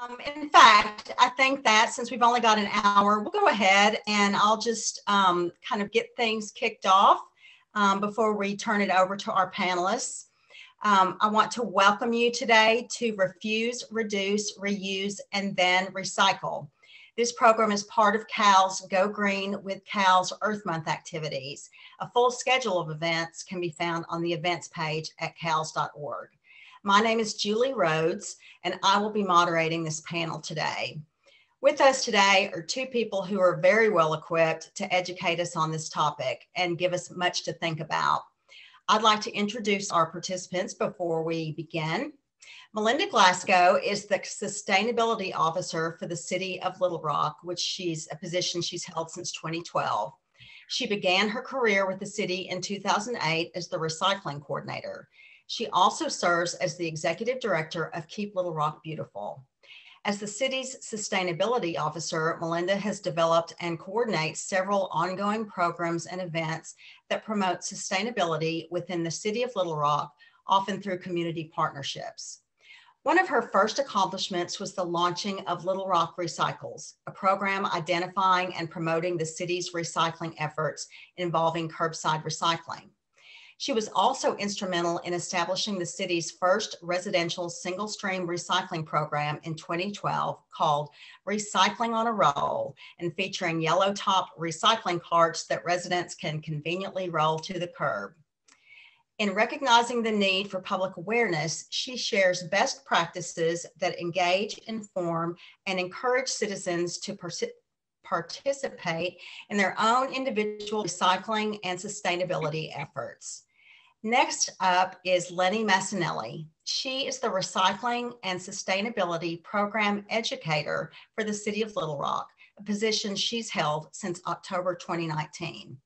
Um, in fact, I think that since we've only got an hour, we'll go ahead and I'll just um, kind of get things kicked off um, before we turn it over to our panelists. Um, I want to welcome you today to Refuse, Reduce, Reuse, and then Recycle. This program is part of CAL's Go Green with CAL's Earth Month activities. A full schedule of events can be found on the events page at cals.org. My name is Julie Rhodes, and I will be moderating this panel today. With us today are two people who are very well equipped to educate us on this topic and give us much to think about. I'd like to introduce our participants before we begin. Melinda Glasgow is the Sustainability Officer for the City of Little Rock, which she's a position she's held since 2012. She began her career with the city in 2008 as the recycling coordinator. She also serves as the executive director of Keep Little Rock Beautiful. As the city's sustainability officer, Melinda has developed and coordinates several ongoing programs and events that promote sustainability within the city of Little Rock, often through community partnerships. One of her first accomplishments was the launching of Little Rock Recycles, a program identifying and promoting the city's recycling efforts involving curbside recycling. She was also instrumental in establishing the city's first residential single stream recycling program in 2012 called Recycling on a Roll and featuring yellow top recycling carts that residents can conveniently roll to the curb. In recognizing the need for public awareness, she shares best practices that engage, inform, and encourage citizens to participate in their own individual recycling and sustainability efforts. Next up is Lennie Massanelli. She is the Recycling and Sustainability Program Educator for the City of Little Rock, a position she's held since October 2019.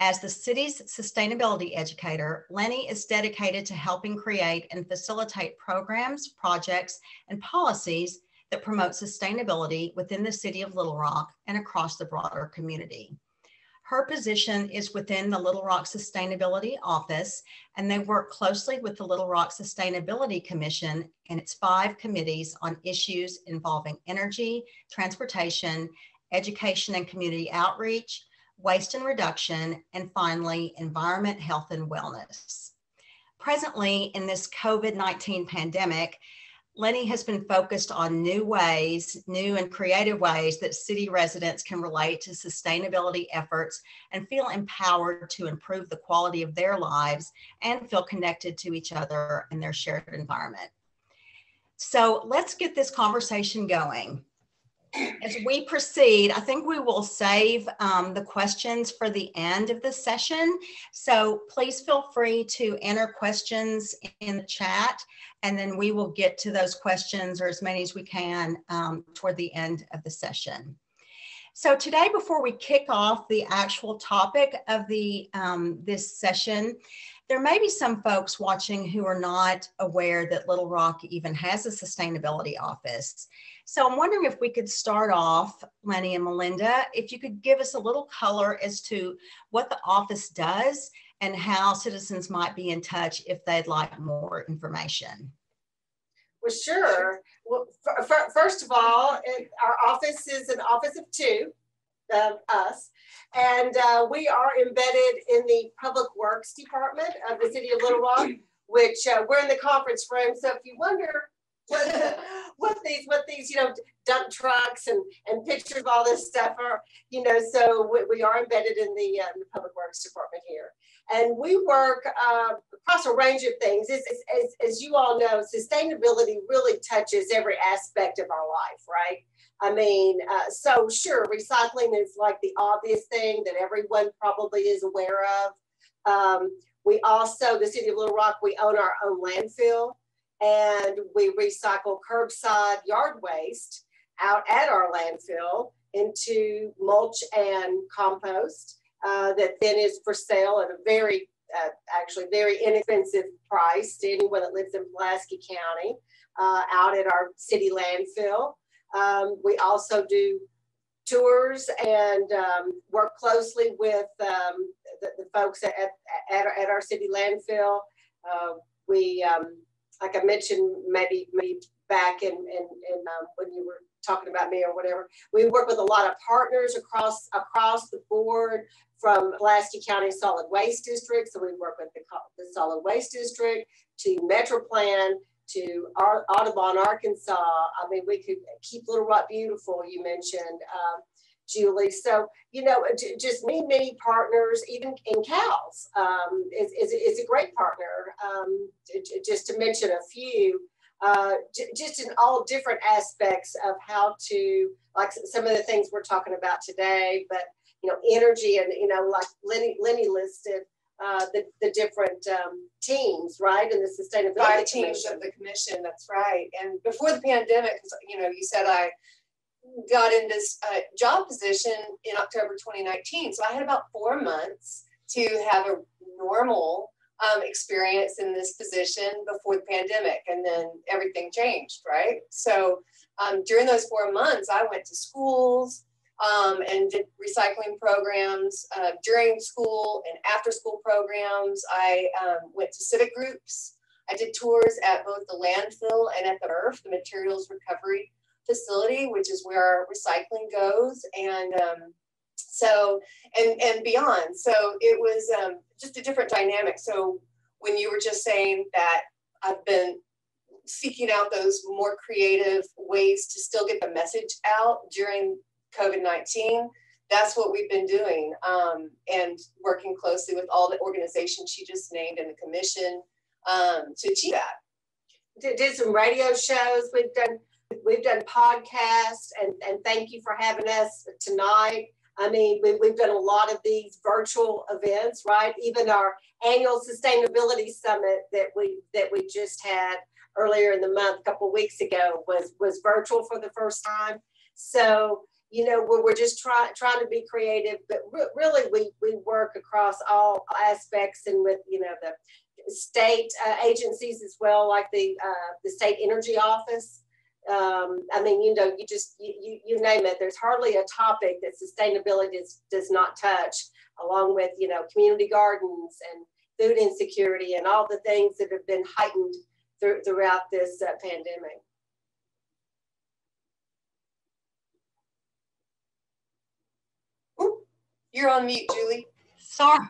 As the city's sustainability educator, Lennie is dedicated to helping create and facilitate programs, projects, and policies that promote sustainability within the city of Little Rock and across the broader community. Her position is within the Little Rock Sustainability Office, and they work closely with the Little Rock Sustainability Commission and its five committees on issues involving energy, transportation, education and community outreach, waste and reduction, and finally, environment, health, and wellness. Presently, in this COVID 19 pandemic, Lennie has been focused on new ways, new and creative ways that city residents can relate to sustainability efforts and feel empowered to improve the quality of their lives and feel connected to each other in their shared environment. So let's get this conversation going as we proceed, I think we will save um, the questions for the end of the session. So please feel free to enter questions in the chat, and then we will get to those questions or as many as we can um, toward the end of the session. So today, before we kick off the actual topic of the um, this session, there may be some folks watching who are not aware that Little Rock even has a sustainability office. So I'm wondering if we could start off, Lennie and Melinda, if you could give us a little color as to what the office does and how citizens might be in touch if they'd like more information. Well, sure. Well, first of all, it, our office is an office of two, of us, and uh, we are embedded in the Public Works Department of the City of Little Rock, which uh, we're in the conference room. So if you wonder what, what these what these you know dump trucks and and pictures of all this stuff are you know so we, we are embedded in the, uh, the public works department here. And we work uh, across a range of things. As, as, as you all know sustainability really touches every aspect of our life right I mean, uh, so sure, recycling is like the obvious thing that everyone probably is aware of. Um, we also, the city of Little Rock, we own our own landfill and we recycle curbside yard waste out at our landfill into mulch and compost uh, that then is for sale at a very, uh, actually very inexpensive price to anyone that lives in Pulaski County uh, out at our city landfill. Um, we also do tours and um, work closely with um, the, the, folks at, at, at, our city landfill. Uh, we um, like I mentioned, maybe maybe back in, in, in um, when you were talking about me or whatever. We work with a lot of partners across across the board from Pulaski County Solid Waste District. So we work with the, the Solid Waste District to Metroplan to Audubon, Arkansas. I mean, we could keep Little Rock beautiful. You mentioned. Um, Julie. So, you know, just many, many partners, even in CALS um, is, is, is, a great partner. Um, just to mention a few, uh, just in all different aspects of how to, like some of the things we're talking about today, but, you know, energy and, you know, like Lennie, Lennie listed, uh, the, the different um, teams, right? And the sustainability Five teams of the commission, that's right. And before the pandemic, you know, you said I got in this uh, job position in October 2019. So I had about four months to have a normal um, experience in this position before the pandemic, and then everything changed, right? So um, during those four months, I went to schools um, and did recycling programs uh, during school and after school programs. I um, went to civic groups. I did tours at both the landfill and at the MRF, the materials recovery facility, which is where our recycling goes. And um, so, and, and beyond. So it was um, just a different dynamic. So when you were just saying that I've been seeking out those more creative ways to still get the message out during COVID 19, that's what we've been doing um, and working closely with all the organizations she just named and the commission um, to achieve that. Did, did some radio shows. We've done We've done podcasts, and, and thank you for having us tonight. I mean, we, we've done a lot of these virtual events, right? Even our annual sustainability summit that we that we just had earlier in the month, a couple weeks ago, was was virtual for the first time. So you know, we're, we're just trying trying to be creative, but re- really we we work across all aspects and with you know the state uh, agencies as well, like the uh, the state energy office um, I mean, you know, you just, you, you, you, name it. There's hardly a topic that sustainability does, does not touch, along with, you know, community gardens and food insecurity and all the things that have been heightened th throughout this uh, pandemic. You're on mute, Julie. Sorry.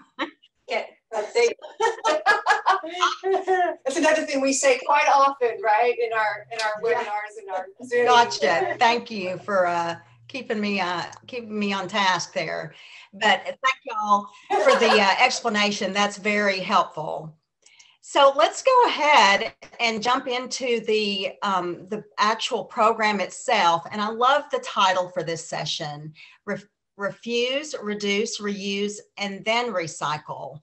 Yeah, I think. That's another thing we say quite often, right? In our in our webinars and our Zoom. Gotcha. Thank you for uh, keeping me uh, keeping me on task there. But thank y'all for the uh, explanation. That's very helpful. So let's go ahead and jump into the um, the actual program itself. And I love the title for this session: Re Refuse, Reduce, Reuse, and then Recycle.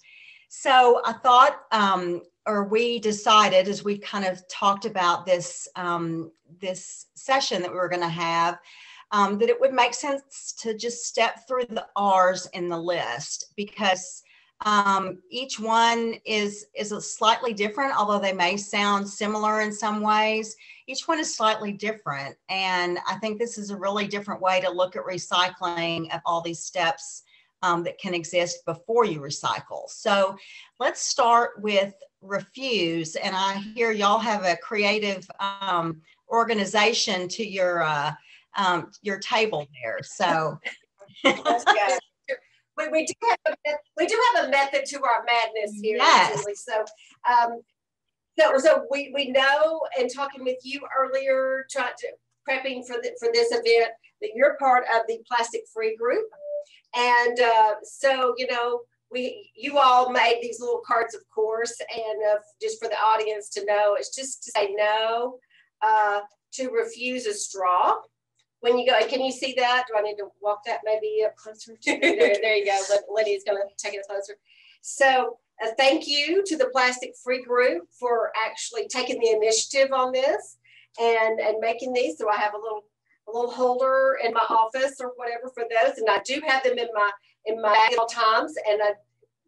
So I thought, um, or we decided as we kind of talked about this um, this session that we were going to have, um, that it would make sense to just step through the R's in the list because um, each one is is a slightly different, although they may sound similar in some ways. Each one is slightly different, and I think this is a really different way to look at recycling of all these steps um, that can exist before you recycle. So let's start with refuse. And I hear y'all have a creative um, organization to your uh, um, your table there. So. we, we, do have a, we do have a method to our madness here. Yes. So, um, so, so we, we know and talking with you earlier, trying to prepping for the, for this event that you're part of the plastic free group. And uh, so, you know, we you all made these little cards, of course, and uh, just for the audience to know, it's just to say no uh, to refuse a straw. When you go, can you see that? Do I need to walk that maybe up closer? there, there you go. Lydia's going to take it closer. So uh, thank you to the Plastic Free Group for actually taking the initiative on this and, and making these. So I have a little a little holder in my office or whatever for those. And I do have them in my in my bag at all times. And I,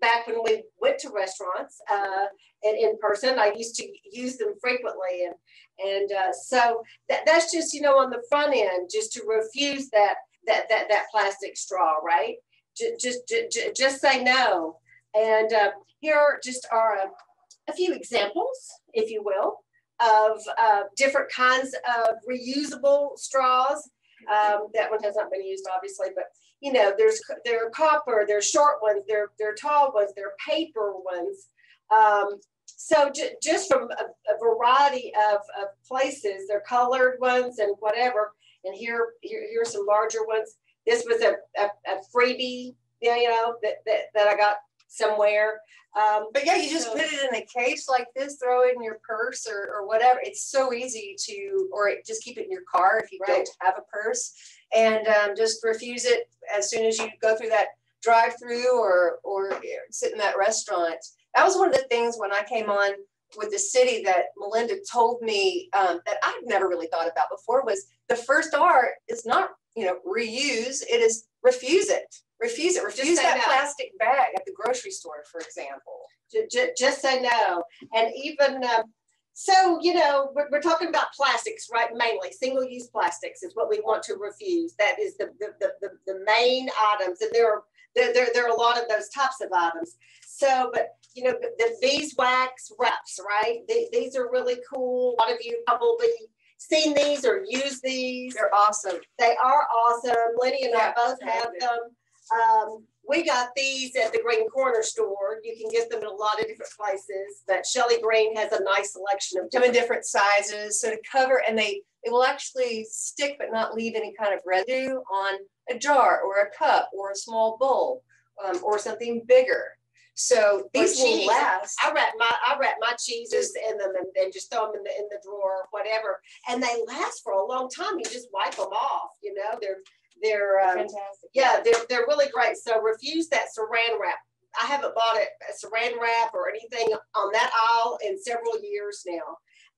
back when we went to restaurants uh, and in person, I used to use them frequently. And and uh, so that, that's just you know on the front end, just to refuse that that that that plastic straw, right? Just just just say no. And uh, here just are a, a few examples, if you will, of uh, different kinds of reusable straws. Um, that one has not been used, obviously, but you know, there's there are copper, there's short ones, there there are tall ones, there are paper ones. Um, so just from a, a variety of, of, places, they're colored ones and whatever. And here, here here's some larger ones. This was a, a, a freebie, you know, that, that, that I got somewhere. Um, but yeah, you just so, put it in a case like this, throw it in your purse or, or whatever. It's so easy to, or just keep it in your car if you right. don't have a purse, and um, just refuse it as soon as you go through that drive-through or or sit in that restaurant. That was one of the things when I came on with the city that Melinda told me um, that I'd never really thought about before was the first R is not you know reuse, it is refuse it refuse it. Refuse that no. plastic bag at the grocery store, for example. Just, just say no. And even um, so, you know, we're, we're, talking about plastics, right? Mainly single-use plastics is what we want to refuse. That is the the, the, the, the main items, and there are there, there, there are a lot of those types of items. So, but you know, the beeswax wraps, right? They, these are really cool. A lot of you probably seen these or used these. They're awesome. They are awesome. Lennie and yeah, I both have them. Um, we got these at the Green Corner store. You can get them in a lot of different places, but Shelly Green has a nice selection of different, different sizes. So to cover, and they, they will actually stick but not leave any kind of residue on a jar or a cup or a small bowl um, or something bigger. So these will last. I wrap my I wrap my cheeses in them and, and just throw them in the in the drawer or whatever, and they last for a long time. You just wipe them off. You know, they're they're um, fantastic. Yeah, they're they're really great. So refuse that saran wrap. I haven't bought it a saran wrap or anything on that aisle in several years now.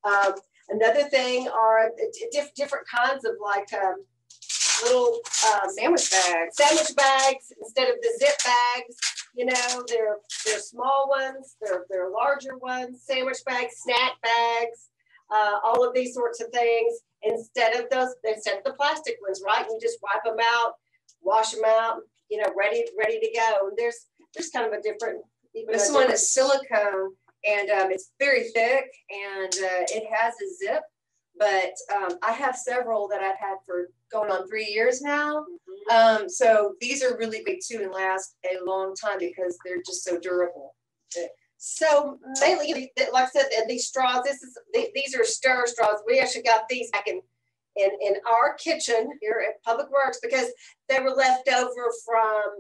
Um, another thing are diff different kinds of like um, little um, sandwich bags. Sandwich bags instead of the zip bags. You know, they're they're small ones. They're they're larger ones. Sandwich bags, snack bags, uh, all of these sorts of things instead of those, instead of the plastic ones, right? You just wipe them out, wash them out, you know, ready, ready to go. And there's, there's kind of a different. this a one different... is silicone and um, it's very thick and uh, it has a zip. But um, I have several that I've had for going on three years now. Mm-hmm. Um, so these are really big too and last a long time because they're just so durable. So mainly, like I said, these straws, this is these are stir straws. We actually got these back in, in, in our kitchen here at Public Works because they were left over from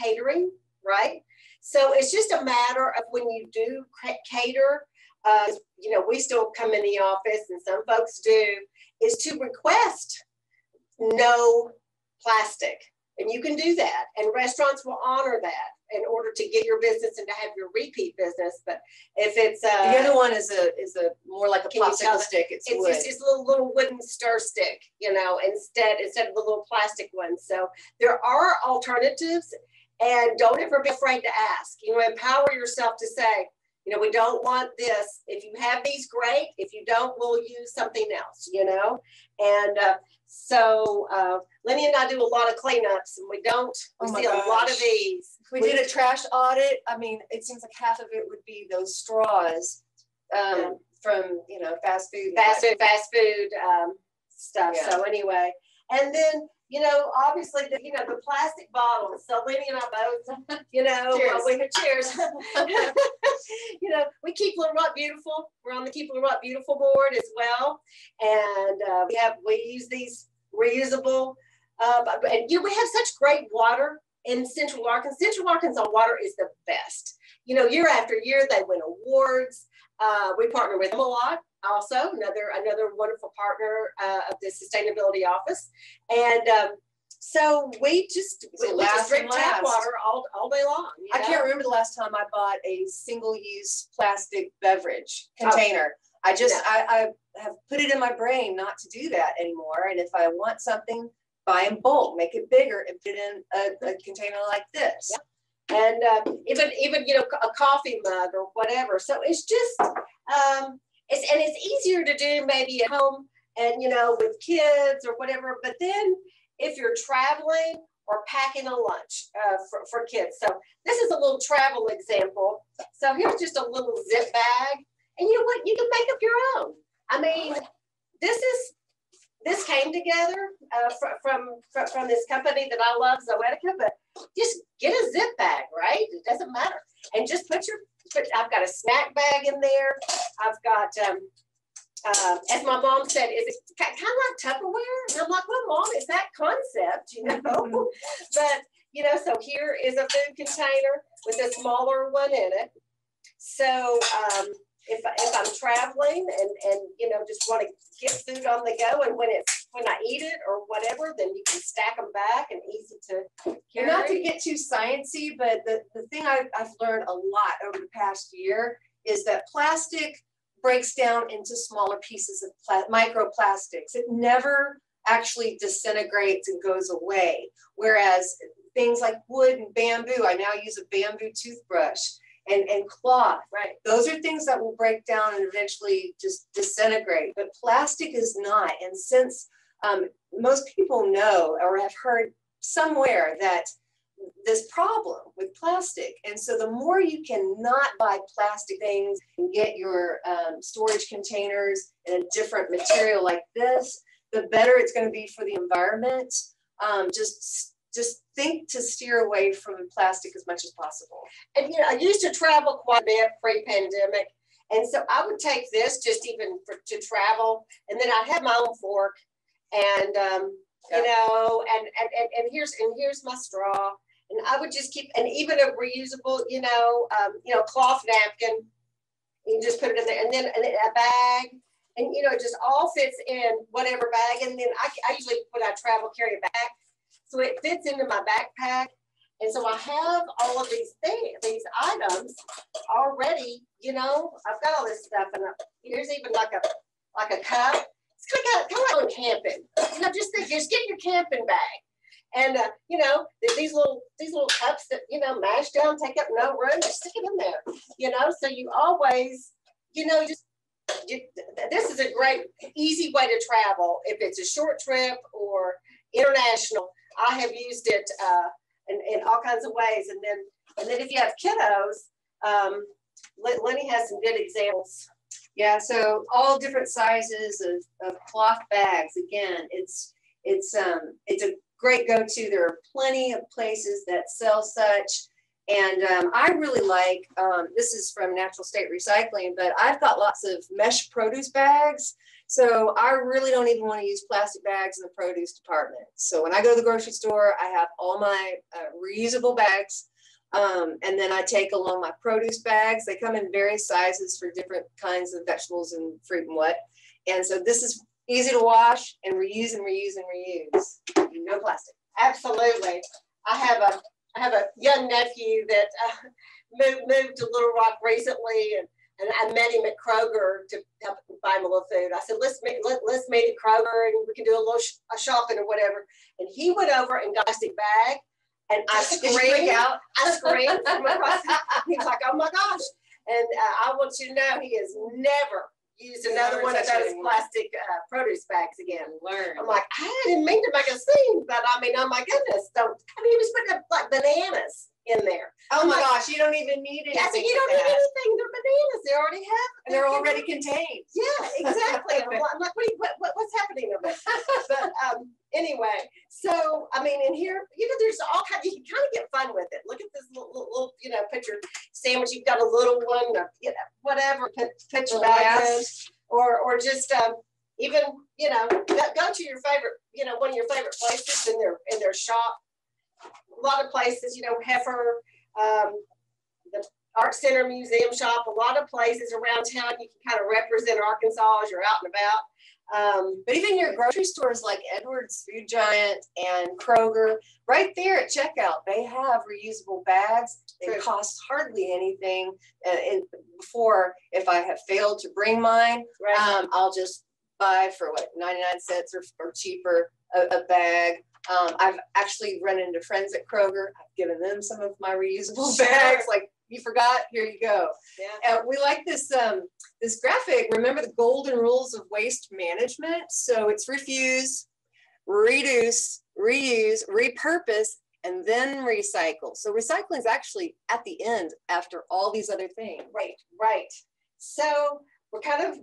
catering, right? So it's just a matter of when you do cater, uh, you know, we still come in the office and some folks do, is to request no plastic. And you can do that. And restaurants will honor that in order to get your business and to have your repeat business. But if it's uh, the other one is a is a more like a popsicle stick. It's, it's wood. Just, it's a little, little wooden stir stick, you know, instead instead of the little plastic one. So there are alternatives, and don't ever be afraid to ask. You know, empower yourself to say, you know, we don't want this. If you have these, great. If you don't, we'll use something else. You know, and uh, so uh, Lennie and I do a lot of cleanups, and we don't. We oh see gosh. a lot of these. We, we did a trash audit. I mean, it seems like half of it would be those straws um, yeah. from you know fast food, fast food, fast food um, stuff. Yeah. So anyway, and then you know, obviously, the, you know, the plastic bottles. So Lennie and I both, you know, cheers. Well, we, cheers. you know, we keep Little Rock beautiful. We're on the Keep Little Rock beautiful board as well, and uh, we have we use these reusable. Uh, and you know, we have such great water in Central Arkansas. Central Arkansas water is the best. You know, year after year they win awards. Uh, we partner with them a lot also another another wonderful partner uh, of the sustainability office and um, so we just we, we just drink tap water all, all day long I know? can't remember the last time I bought a single-use plastic beverage container I just no. I, I have put it in my brain not to do that anymore and if I want something buy in bulk make it bigger and put it in a, a container like this yep and uh, even even you know a coffee mug or whatever. So it's just um, it's, and it's easier to do maybe at home and, you know, with kids or whatever. But then if you're traveling or packing a lunch uh, for, for kids. So this is a little travel example. So here's just a little zip bag. And you know what? You can make up your own. I mean, this is this came together uh, fr- from, from from this company that I love, Zoetica. But just get a zip bag, right? It doesn't matter, and just put your. Put, I've got a snack bag in there. I've got, um, uh, as my mom said, is it kind of like Tupperware? And I'm like, well, mom, it's that concept, you know. but you know, so here is a food container with a smaller one in it. So um, if, if I'm traveling and, and, you know, just want to get food on the go and when it's, when I eat it or whatever, then you can stack them back and easy to carry. Not to get too sciencey, but the, the thing I've, I've learned a lot over the past year is that plastic breaks down into smaller pieces of pla microplastics. It never actually disintegrates and goes away. Whereas things like wood and bamboo, I now use a bamboo toothbrush and, and cloth, right? Those are things that will break down and eventually just disintegrate, but plastic is not. And since um, most people know or have heard somewhere that this problem with plastic. And so the more you can not buy plastic things and get your um, storage containers in a different material like this, the better it's going to be for the environment. Um, just just think to steer away from plastic as much as possible. And you know, I used to travel quite a bit pre-pandemic. And so I would take this just even for, to travel, and then I'd have my own fork, and um, yeah. you know, and, and and and here's and here's my straw, and I would just keep, and even a reusable, you know, um, you know, cloth napkin, you just put it in there, and then a bag, and you know, it just all fits in whatever bag, and then I, I usually when I travel carry a bag so it fits into my backpack. And so I have all of these things, these items already, you know, I've got all this stuff and here's even like a, like a cup. Kind of, kind of like camping, you know, just think, just get your camping bag. And, uh, you know, these little, these little cups that, you know, mash down, take up no room, just stick it in there, you know, so you always, you know, just you, this is a great, easy way to travel if it's a short trip or international. I have used it uh, in, in all kinds of ways. And then, and then if you have kiddos, um, Lennie has some good examples. Yeah, so all different sizes of, of cloth bags. Again, it's it's um it's a great go-to. There are plenty of places that sell such. And um, I really like, um, this is from Natural State Recycling, but I've got lots of mesh produce bags so I really don't even want to use plastic bags in the produce department. So when I go to the grocery store, I have all my uh, reusable bags. Um, and then I take along my produce bags. They come in various sizes for different kinds of vegetables and fruit and what. And so this is easy to wash and reuse and reuse and reuse. No plastic. Absolutely. I have a I have a young nephew that uh, moved moved to Little Rock recently, and and I met him at Kroger to help him buy him a little food. I said, let's meet, let, let's meet at Kroger and we can do a little sh- a shopping or whatever. And he went over and got a bag. And I screamed out. I screamed from across. He was like, "Oh my gosh!" And uh, I want you to know he has never used another one of those plastic uh, produce bags again. Learn. I'm like, I didn't mean to make a scene, but I mean, oh my goodness, don't. I mean, he was putting up like bananas in there. Oh my gosh, you don't even need anything. Yeah, so you don't need anything. They're bananas. They already have. And they're already contained. Yeah, exactly. I'm, like, I'm like, what, what, what, what's happening over But um, anyway, so I mean, in here, you there's all kind. You can kind of get fun with it. Look at this little, little, you know, picture sandwich. You've got a little one, or, you know, whatever. Put, put your bag or or just um, even you know, go, go to your favorite, you know, one of your favorite places in their in their shop a lot of places, you know, Heifer, um, the Art Center Museum Shop, a lot of places around town you can kind of represent Arkansas as you're out and about. Um, but even your grocery stores like Edwards Food Giant and Kroger, right there at checkout, they have reusable bags. They true. cost hardly anything. Uh, and before, if I have failed to bring mine, right. um, I'll just buy for what 99 cents or, or cheaper a, a bag um, I've actually run into friends at Kroger. I've given them some of my reusable bags. Like you forgot, here you go. Yeah. Uh, we like this um, this graphic. Remember the golden rules of waste management. So it's refuse, reduce, reuse, repurpose, and then recycle. So recycling is actually at the end after all these other things. Right, right. So we're kind of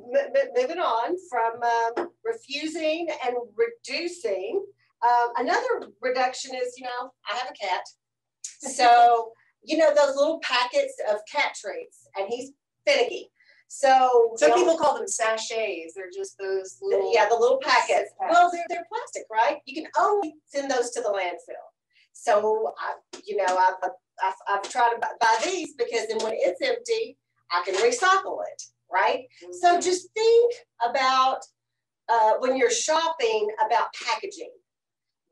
moving on from um, refusing and reducing. Um, another reduction is, you know, I have a cat. So, you know, those little packets of cat treats, and he's finicky. So, Some know, people call them sachets. They're just those little. yeah, the little packets. Packs. Well, they're, they're plastic, right? You can only send those to the landfill. So, I, you know, I've, I've, I've tried to bu- buy these because then when it's empty, I can recycle it, right? So Mhm. just think about uh, when you're shopping about packaging.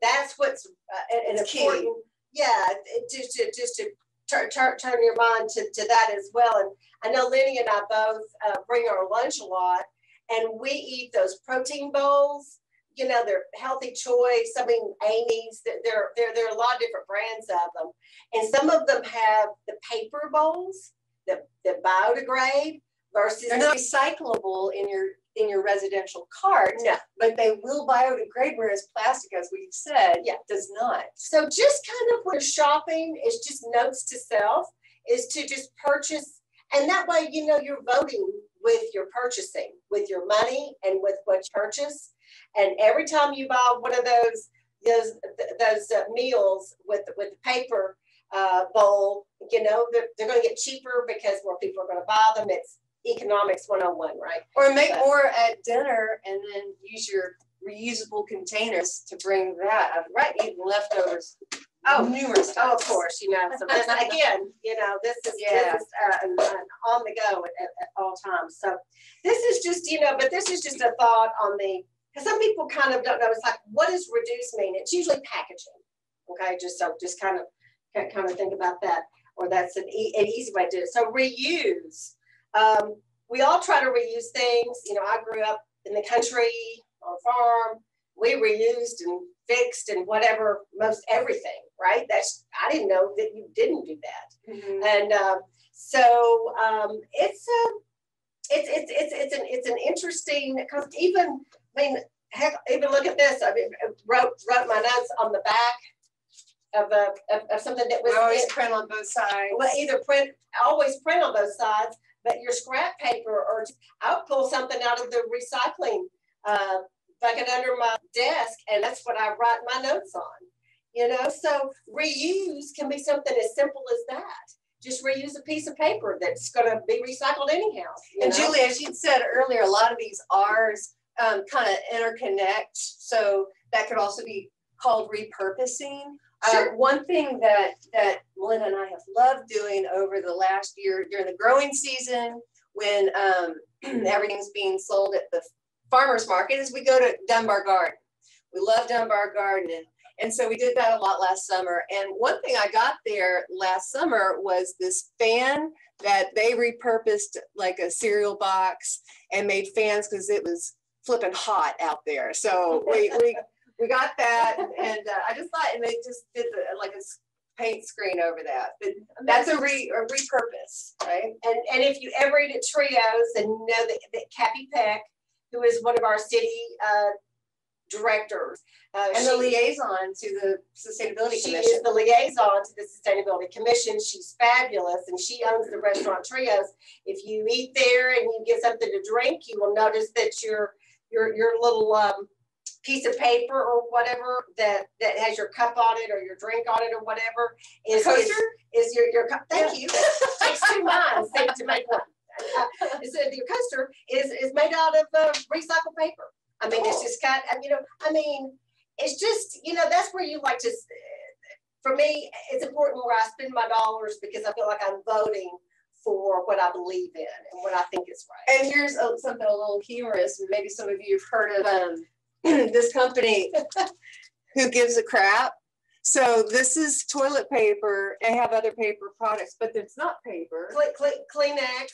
That's what's uh, an, an It's key. important. Yeah, just to just to turn turn turn your mind to, to that as well. And I know Lennie and I both uh, bring our lunch a lot, and we eat those protein bowls. You know, they're healthy choice. I mean, Amy's. There there there there are a lot of different brands of them, and some of them have the paper bowls that that biodegrade versus They're not recyclable in your in your residential cart, no. but they will biodegrade, whereas plastic, as we've said, Yeah. does not. So just kind of when you're shopping is just notes to self is to just purchase. And that way, you know, you're voting with your purchasing, with your money and with what you purchase. And every time you buy one of those, those, those uh, meals with, with the paper uh, bowl, you know, they're, they're going to get cheaper because more people are going to buy them. It's economics 101, right? Or make But- more at dinner and then use your reusable containers to bring that. I've right eaten leftovers. Oh, numerous times. Oh, of course, you know, so this, again, you know, this is, Yeah. this is, uh, an- an on the go at, at, at all times. So this is just, you know, but this is just a thought on the, because some people kind of don't know, it's like, what does reduce mean? It's usually packaging. Okay, just so, just kind of, kind of think about that, or that's an e- an easy way to do it. So reuse. Um, we all try to reuse things. You know, I grew up in the country on a farm. We reused and fixed and whatever, most everything, right? That's, I didn't know that you didn't do that. Mhm. And um, so um, it's a, it's it's it's it's an it's an interesting because even I mean heck even look at this I mean I wrote wrote my notes on the back of a of, of something that was We always in- print on both sides. well, either print, always print on both sides, but your scrap paper or I'll pull something out of the recycling uh, bucket under my desk and that's what I write my notes on. You know, so reuse can be something as simple as that. Just reuse a piece of paper that's gonna be recycled anyhow. And know? Julie, as you said earlier, a lot of these R's um, kind of interconnect. So that could also be called repurposing. Uh, Sure. one thing that that Melinda and I have loved doing over the last year during the growing season, when um, everything's being sold at the farmers market, is we go to Dunbar Garden. We love Dunbar Garden, and, and so we did that a lot last summer. And one thing I got there last summer was this fan that they repurposed like a cereal box and made fans because it was flipping hot out there. So we we we got that, and uh, I just thought, and they just did the, like a paint screen over that. But that's a re a repurpose, right? And, and if you ever eat at Trios and know that, that Capi Peck, who is one of our city uh, directors. uh, And the liaison to the sustainability She commission. is the liaison to the Sustainability Commission. She's fabulous and she owns the restaurant Trios. If you eat there and you get something to drink, you will notice that your your your little um, piece of paper or whatever that that has your cup on it or your drink on it or whatever is is, coaster? is your your cup. Thank you. Takes two minds to- make one. Uh, is that your coaster is is made out of uh, recycled paper. I mean, it's just got, and, you know, I mean, it's just, you know, that's where you like to, for me, it's important where I spend my dollars because I feel like I'm voting for what I believe in and what I think is right. And here's a, something a little humorous. Maybe some of you have heard of um, this company who gives a crap. So this is toilet paper. They have other paper products, but it's not paper. Cle- Cle- Kleenex.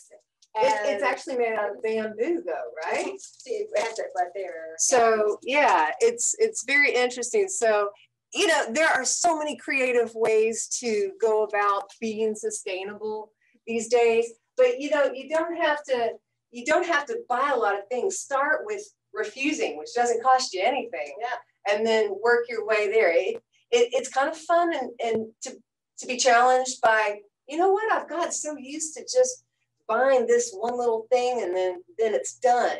It, it's actually made out of bamboo, though, right? It has it right there. So yeah, it's it's very interesting. So you know, there are so many creative ways to go about being sustainable these days. But you know, you don't have to you don't have to buy a lot of things. Start with refusing, which doesn't cost you anything. Yeah. And then work your way there. It, it it's kind of fun and, and to to be challenged by, you know what, I've got so used to just buying this one little thing and then then it's done.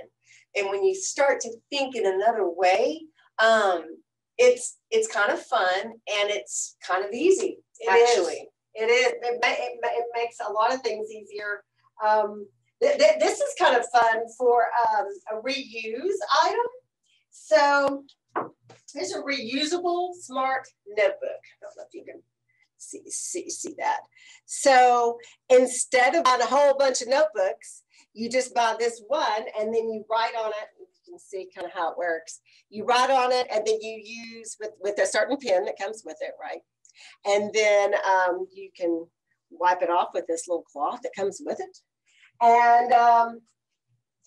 And when you start to think in another way, um, it's it's kind of fun and it's kind of easy It actually. is. It is. It, it, it makes a lot of things easier. Um, th- th- this is kind of fun for um, a reuse item. So there's a reusable smart notebook. I don't know if you can see, see, see that. So instead of buying a whole bunch of notebooks, you just buy this one and then you write on it. You can see kind of how it works. You write on it and then you use with, with a certain pen that comes with it, right? And then um, you can wipe it off with this little cloth that comes with it. And um,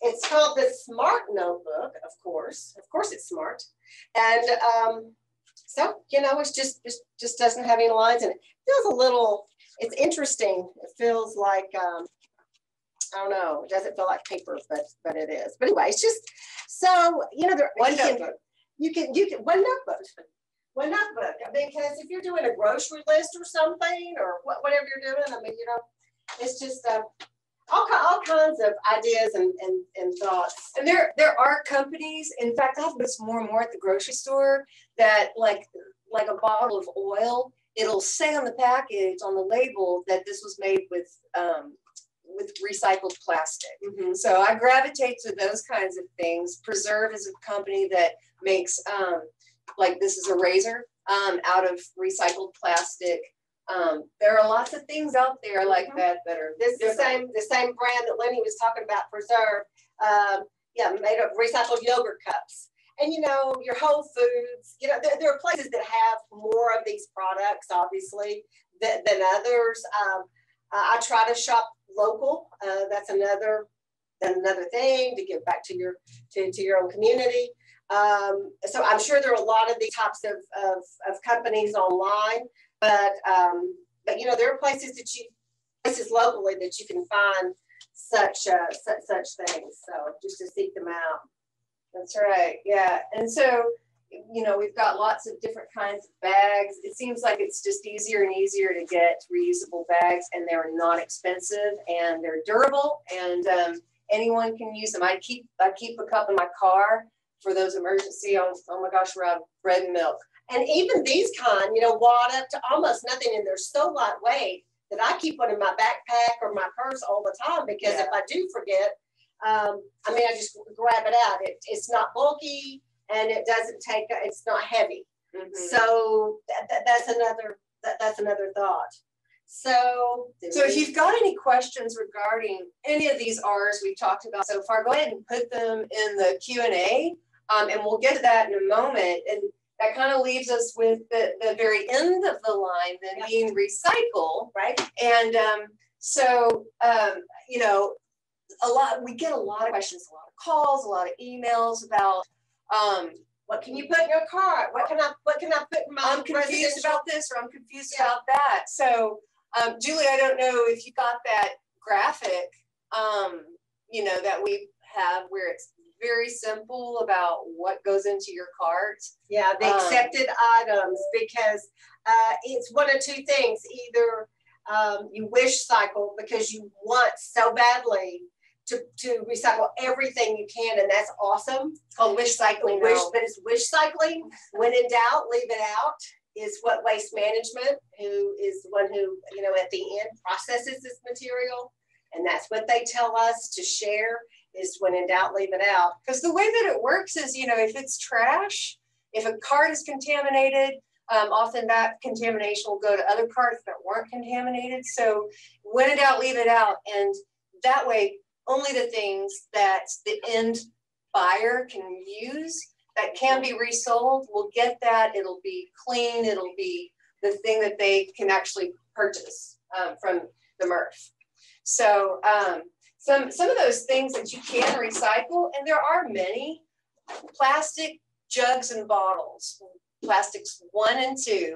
it's called the Smart Notebook, of course. Of course, it's smart. And um, so, you know, it's just, just just doesn't have any lines in it. Feels a little. It's interesting. It feels like um, I don't know. It doesn't feel like paper, but but it is. But anyway, it's just so you know. There, One you can- notebook. you can you can one notebook one notebook i mean because if you're doing a grocery list or something or what, whatever you're doing i mean you know it's just uh, all, all kinds of ideas and, and, and thoughts And there there are companies, in fact, I've noticed more and more at the grocery store that like like a bottle of oil, it'll say on the package on the label that this was made with um, with recycled plastic. So I gravitate to those kinds of things. Preserve is a company that makes um, like this is a razor um, out of recycled plastic. Um, there are lots of things out there like Mhm. that that are this the same the same brand that lennie was talking about preserve um, yeah made of recycled yogurt cups and you know your whole foods you know there, there are places that have more of these products obviously than, than others um, I I try to shop local. Uh, that's another another thing to give back to your to, to your own community. Um, so I'm sure there are a lot of these types of, of, of companies online, but um, but you know there are places that you places locally that you can find such uh, such such things. So just to seek them out. That's right. Yeah. And so, you know, we've got lots of different kinds of bags. It seems like it's just easier and easier to get reusable bags, and they're not expensive and they're durable, and um, anyone can use them. I keep I keep a cup in my car for those emergency. Oh, oh my gosh, we're out of bread and milk. And even these kind, you know, wad up to almost nothing, and they're so lightweight that I keep one in my backpack or my purse all the time because if I do forget, um, I mean, I just grab it out. It, it's not bulky and it doesn't take. It's not heavy. So that, that, that's another that, that's another thought. So So if you've got any questions regarding any of these Rs we've talked about so far, go ahead and put them in the Q and A, um, and we'll get to that in a moment. And that kind of leaves us with the, the very end of the line, then Yeah. being recycle. right, And um, so, um, you know, a lot we get a lot of questions, a lot of calls, a lot of emails about. Um, what can you put in your car? What can I what can I put in my I'm confused about this or I'm confused Yeah. about that. So, um, Julie, I don't know if you got that graphic, um, you know, that we have where it's very simple about what goes into your cart. Yeah, the Um, accepted items, because uh, it's one of two things. Either um, you wish cycle because you want so badly to, to recycle everything you can, and that's awesome. It's called wish cycling. Wish, now. but it's wish cycling. When in doubt, leave it out. Is what waste management, who is the one who you know at the end processes this material, and that's what they tell us to share. Is when in doubt, leave it out. Because the way that it works is, you know, if it's trash, if a cart is contaminated, um, often that contamination will go to other carts that weren't contaminated. So when in doubt, leave it out. And that way, only the things that the end buyer can use that can be resold will get that. It'll be clean. It'll be the thing that they can actually purchase um, from the MRF. So um, some some of those things that you can recycle, and there are many, plastic jugs and bottles, plastics one and two.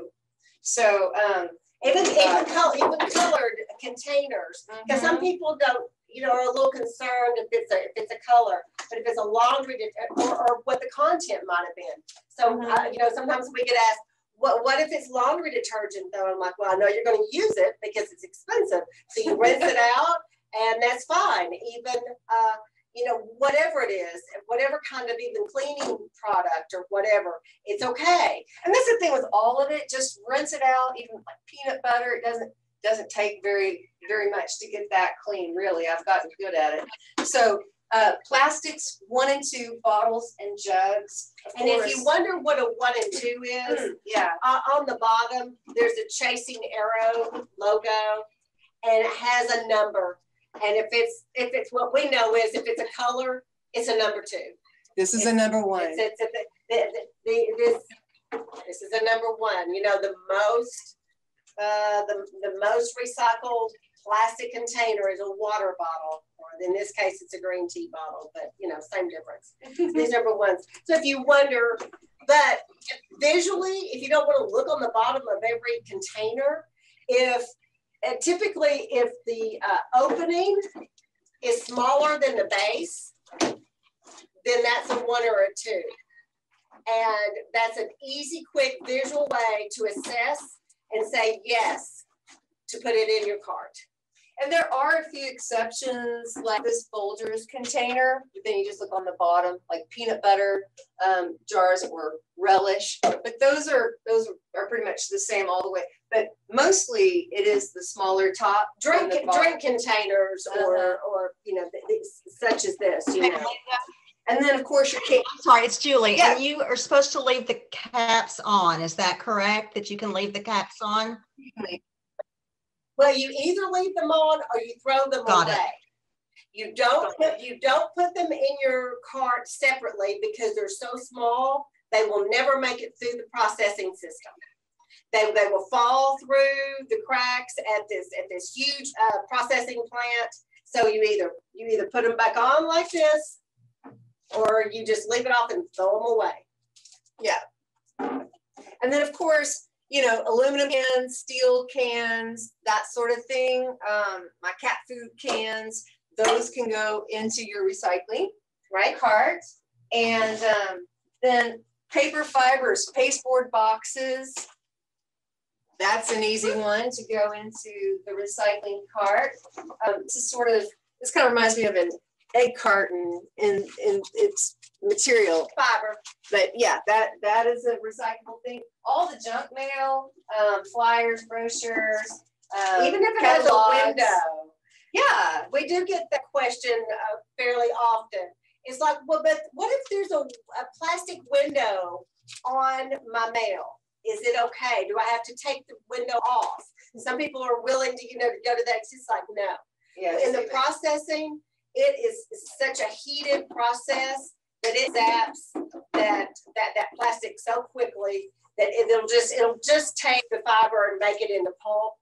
So um, Even Uh, even, col- even colored containers. Because some people don't, you know, are a little concerned if it's a if it's a color, but if it's a laundry or, or what the content might have been. So Mhm. uh, you know, sometimes we get asked, what what if it's laundry detergent though? I'm like, well, I know you're going to use it because it's expensive. So you rinse it out and that's fine. Even uh, you know, whatever it is, whatever kind of even cleaning product or whatever, it's okay. And that's the thing with all of it, just rinse it out, even like peanut butter, it doesn't doesn't take very very much to get that clean, really. I've gotten good at it. So uh, plastics, one and two bottles and jugs. And if you wonder what a one and two is, mm, yeah, uh, on the bottom there's a chasing arrow logo, and it has a number. And if it's if it's what we know is if it's a color, it's a number two. This is it's, a number one. It's, it's, it's, the, the, this this is a number one. You know the most uh, the the most recycled plastic container is a water bottle, or in this case, it's a green tea bottle, but you know, same difference. These number ones. So if you wonder, but visually, if you don't want to look on the bottom of every container, if uh, typically if the uh, opening is smaller than the base, then that's a one or a two. And that's an easy, quick visual way to assess and say yes to put it in your cart. And there are a few exceptions, like this Folgers container, but then you just look on the bottom, like peanut butter um, jars or relish. But those are those are pretty much the same all the way. But mostly it is the smaller top drink drink containers or uh-huh. or you know such as this. You know. And then of course your cake. I'm sorry, it's Julie. Yeah. And you are supposed to leave the caps on. Is that correct? That you can leave the caps on? Well, you either leave them on or you throw them Got away. It. You don't put you don't put them in your cart separately because they're so small. They will never make it through the processing system. They, they will fall through the cracks at this at this huge uh, processing plant. So you either you either put them back on like this, or you just leave it off and throw them away. Yeah. And then of course you know, aluminum cans, steel cans, that sort of thing. Um, my cat food cans, those can go into your recycling, right, cart. And um, then paper fibers, pasteboard boxes. That's an easy one to go into the recycling cart. Um, this is sort of, this kind of reminds me of an egg carton in, in its material fiber. But yeah, that that is a recyclable thing. All the junk mail, um, flyers, brochures, um, even if it catalogs. has a window. Yeah, we do get that question uh, fairly often. It's like, well, but what if there's a, a plastic window on my mail? Is it okay? Do I have to take the window off? Some people are willing to, you know, to go to that. It's just like, no. Yeah, in the processing, it is such a heated process that it zaps that that that plastic so quickly that it'll just it'll just take the fiber and make it into pulp.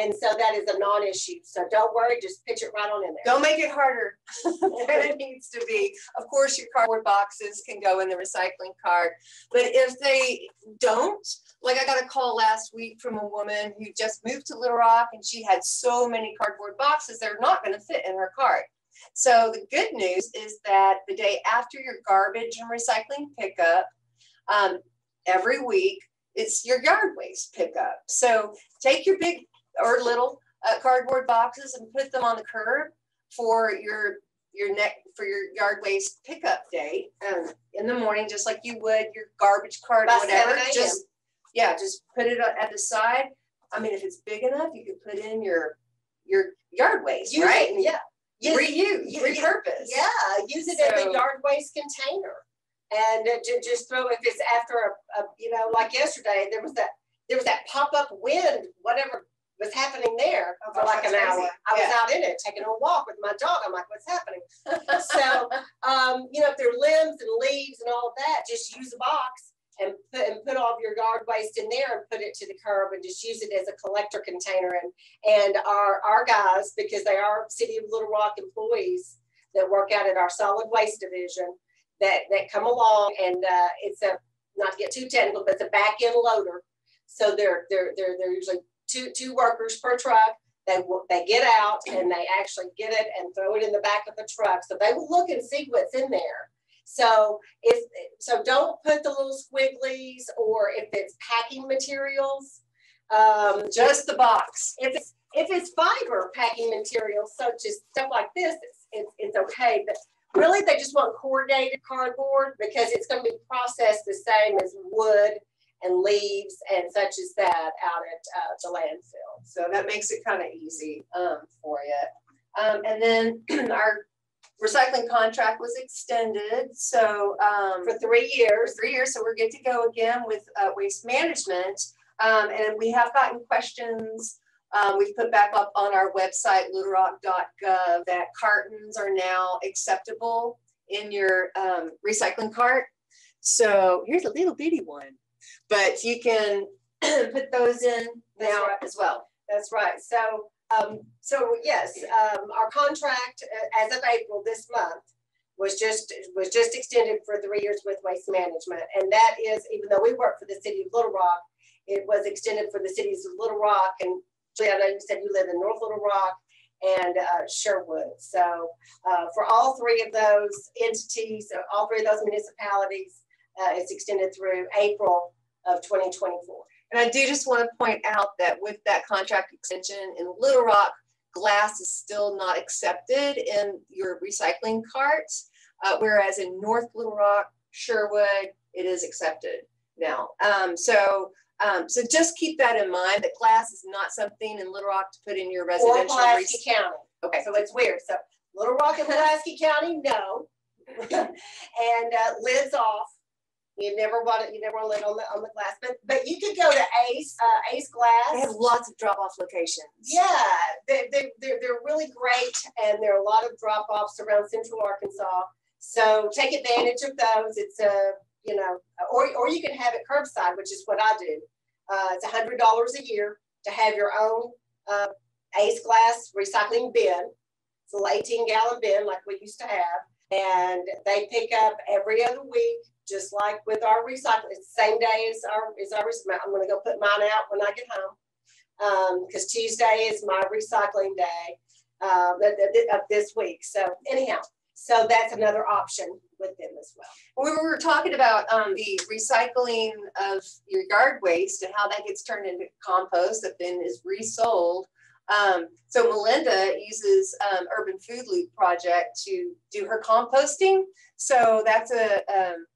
And so that is a non-issue. So don't worry, just pitch it right on in there. Don't make it harder than it needs to be. Of course, your cardboard boxes can go in the recycling cart. But if they don't, like I got a call last week from a woman who just moved to Little Rock and she had so many cardboard boxes, they're not going to fit in her cart. So the good news is that the day after your garbage and recycling pickup, um, every week, it's your yard waste pickup. So take your big or little uh, cardboard boxes and put them on the curb for your your neck for your yard waste pickup day um, in the morning, just like you would your garbage cart or whatever. Just yeah, just put it at the side. I mean, if it's big enough, you could put in your your yard waste, Use right? It, yeah use, reuse, repurpose. Yeah, use it so, as a yard waste container, and uh, just throw if it's after a, a, you know like yesterday there was that there was that pop up wind whatever was happening there oh, for like an hour. Crazy. I was out in it taking a walk with my dog. I'm like, what's happening? so um, you know if there are limbs and leaves and all of that, just use a box and put, and put all of your yard waste in there and put it to the curb and just use it as a collector container. And, and our, our guys, because they are City of Little Rock employees that work out at our solid waste division, that, that come along and uh, it's a, not to get too technical, but it's a back end loader. So they're, they're, they're, they're usually two, two workers per truck. They, they get out and they actually get it and throw it in the back of the truck. So they will look and see what's in there so if so, don't put the little squigglies or if it's packing materials. Um, just the box. If it's if it's fiber packing material, such as stuff like this, it's, it's, it's okay. But really, they just want corrugated cardboard because it's going to be processed the same as wood and leaves and such as that out at uh, the landfill. So that makes it kind of easy um, for you. Um, and then our recycling contract was extended. So um, For three years, three years, so we're good to go again with uh, waste management. Um, and we have gotten questions. Um, we've put back up on our website, littlerock.gov, that cartons are now acceptable in your um, recycling cart. So here's a little bitty one, but you can put those in That's now right. as well. That's right. So, um, so yes, um, our contract uh, as of April this month was just was just extended for three years with Waste Management, and that is even though we work for the city of Little Rock, it was extended for the cities of Little Rock and Julie, I know you said you live in North Little Rock and uh, Sherwood. So uh, for all three of those entities, uh, all three of those municipalities, uh, it's extended through April of 2024. And I do just want to point out that with that contract extension in Little Rock, glass is still not accepted in your recycling carts, uh, whereas in North Little Rock, Sherwood, it is accepted now. Um, so, um, so just keep that in mind that glass is not something in Little Rock to put in your Or residential. Pulaski County. okay, So it's weird. So Little Rock and Pulaski County, no. and uh, lids off. You never want it. You never want to lid on the on the glass. But but you could go to Ace uh, Ace Glass. they have lots of drop-off locations. Yeah, they they they're, they're really great, and there are a lot of drop offs around Central Arkansas. So take advantage of those. It's a you know, or or you can have it curbside, which is what I do. Uh, it's a hundred dollars a year to have your own uh, Ace Glass recycling bin. It's a 18 gallon bin like we used to have. And they pick up every other week, just like with our recycling. It's the same day as our, as our, I'm gonna go put mine out when I get home. Um, cause Tuesday is my recycling day, uh, of this week. So anyhow, so that's another option with them as well. We were talking about um, the recycling of your yard waste and how that gets turned into compost that then is resold. Um, so Melinda uses um, Urban Food Loop Project to do her composting. So that's a, um,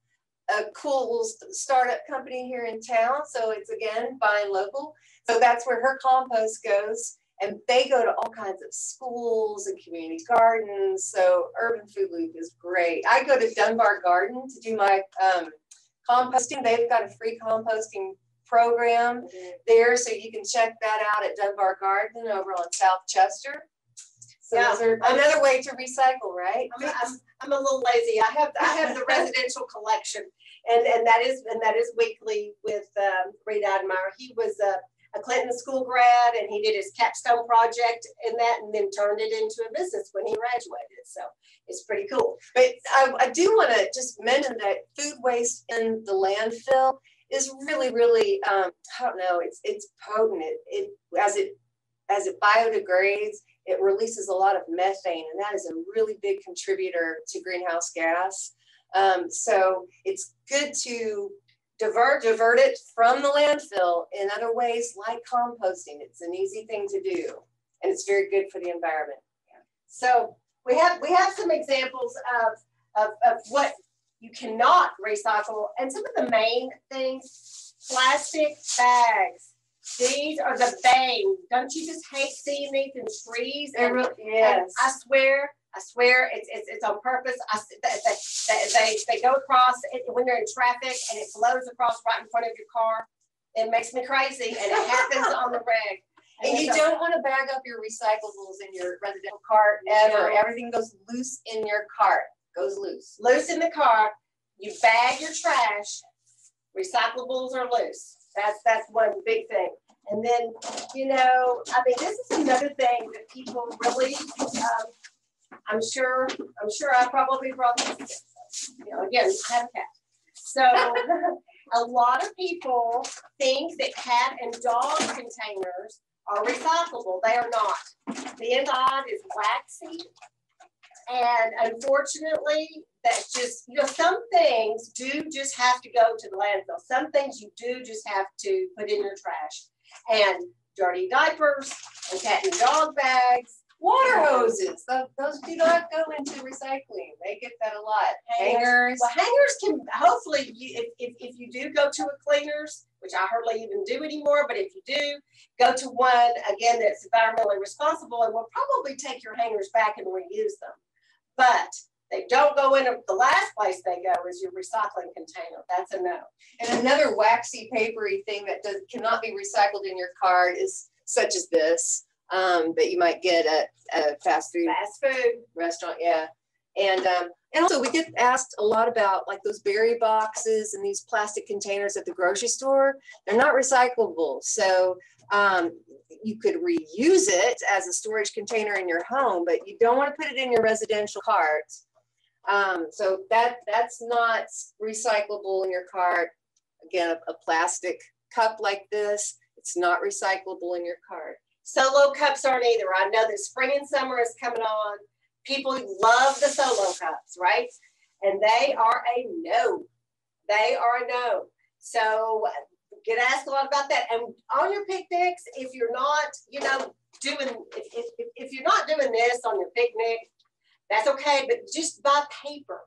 a cool startup company here in town. So it's again buying local. So that's where her compost goes. And they go to all kinds of schools and community gardens. So Urban Food Loop is great. I go to Dunbar Garden to do my um, composting. They've got a free composting program there, so you can check that out at Dunbar Garden over on South Chester. So Yeah. are another way to recycle, right? I'm, I'm, I'm a little lazy. I have, I have the residential collection and, and that is, and that is weekly with, um, Reed Admire. He was a, a Clinton school grad and he did his capstone project in that and then turned it into a business when he graduated. So it's pretty cool. But I, I do want to just mention that food waste in the landfill is really, really, um, I don't know, it's it's potent. It, it as it as it biodegrades, it releases a lot of methane, and that is a really big contributor to greenhouse gas. Um, so it's good to divert divert it from the landfill in other ways like composting. It's an easy thing to do, and it's very good for the environment. So we have, we have some examples of, of, of what you cannot recycle. And some of the main things, plastic bags. These are the bane. Don't you just hate seeing these in trees? They're And- really, and. I swear, I swear, it's, it's, it's on purpose. I, they, they, they, they go across it, when you're in traffic and it blows across right in front of your car. It makes me crazy and it happens on the reg. And you it's don't want to bag up your recyclables in your residential cart ever. No. Everything goes loose in your cart, goes loose. loose in the car, you bag your trash, recyclables are loose. That's, that's one big thing. And then, you know, I mean, this is another thing that people really, um, I'm sure, I'm sure I probably brought this, you know, again, I have a cat. So a lot of people think that cat and dog containers are recyclable. They are not. The inside is waxy. And unfortunately, that's just, you know, some things do just have to go to the landfill. Some things you do just have to put in your trash. And dirty diapers and cat and dog bags. Water hoses, tho- those do not go into recycling. They get that a lot. Hangers. Well, hangers can, hopefully, you, if, if, if you do go to a cleaners, which I hardly even do anymore, but if you do, go to one, again, that's environmentally responsible and will probably take your hangers back and reuse them. But they don't go in, the last place they go is your recycling container. That's a no. And another waxy, papery thing that does, cannot be recycled in your card is such as this, um, that you might get at a fast food Fast food, restaurant, yeah. And um, and also we get asked a lot about like those berry boxes and these plastic containers at the grocery store. They're not recyclable, so um, you could reuse it as a storage container in your home, but you don't want to put it in your residential cart. Um, so that that's not recyclable in your cart. Again, a, a plastic cup like this, it's not recyclable in your cart. solo cups aren't either. I know that spring and summer is coming on. People love the solo cups, right? And they are a no. They are a no. So get asked a lot about that. And on your picnics, if you're not, you know, doing, if, if, if- you're not doing this on your picnic, that's okay, but just buy paper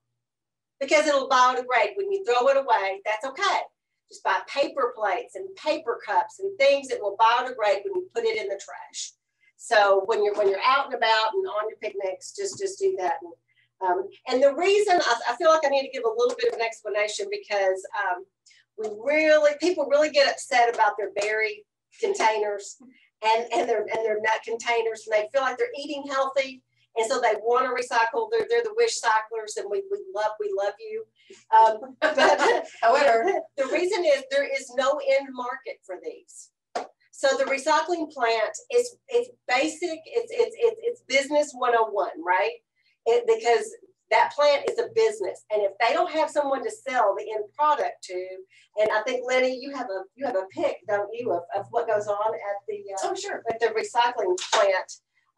because it'll biodegrade when you throw it away. That's okay. Just buy paper plates and paper cups and things that will biodegrade when you put it in the trash. So when you're when you're out and about and on your picnics, just just do that. And, um, and the reason I, I feel like I need to give a little bit of an explanation because um, we really people really get upset about their berry containers and and their and their nut containers and they feel like they're eating healthy and so they want to recycle. They're they're the wish cyclers and we we love we love you. Um, but However, the reason is there is no end market for these. So the recycling plant is it's basic, it's it's it's, it's business 101, right? It, because that plant is a business. And if they don't have someone to sell the end product to, and I think Lennie, you have a you have a pic, don't you, of, of what goes on at the uh, oh sure. at the recycling plant.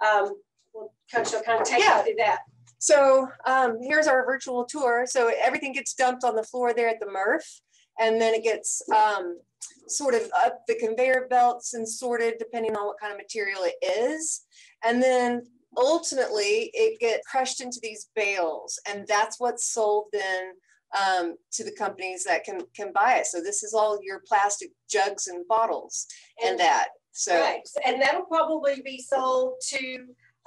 Um, well, Coach will kind of take Yeah. us through that. So um, here's our virtual tour. So everything gets dumped on the floor there at the MRF, and then it gets um, sort of up the conveyor belts and sorted depending on what kind of material it is. And then ultimately it gets crushed into these bales, and that's what's sold then um, to the companies that can can buy it. So this is all your plastic jugs and bottles and that. So Right, and that'll probably be sold to,